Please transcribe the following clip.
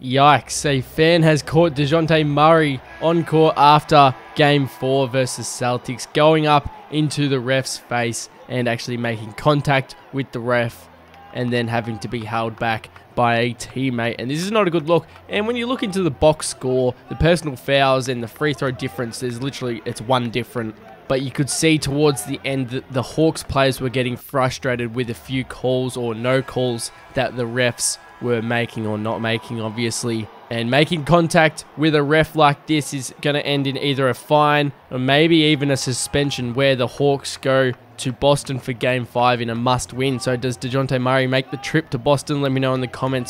Yikes, a fan has caught DeJounte Murray on court after game four versus Celtics, going up into the ref's face and actually making contact with the ref and then having to be held back by a teammate. And this is not a good look. And when you look into the box score, the personal fouls and the free throw difference, there's literally, it's one different. But you could see towards the end that the Hawks players were getting frustrated with a few calls or no calls that the refs were making or not making, obviously. And making contact with a ref like this is going to end in either a fine or maybe even a suspension where the Hawks go to Boston for game five in a must win. So does DeJounte Murray make the trip to Boston? Let me know in the comments.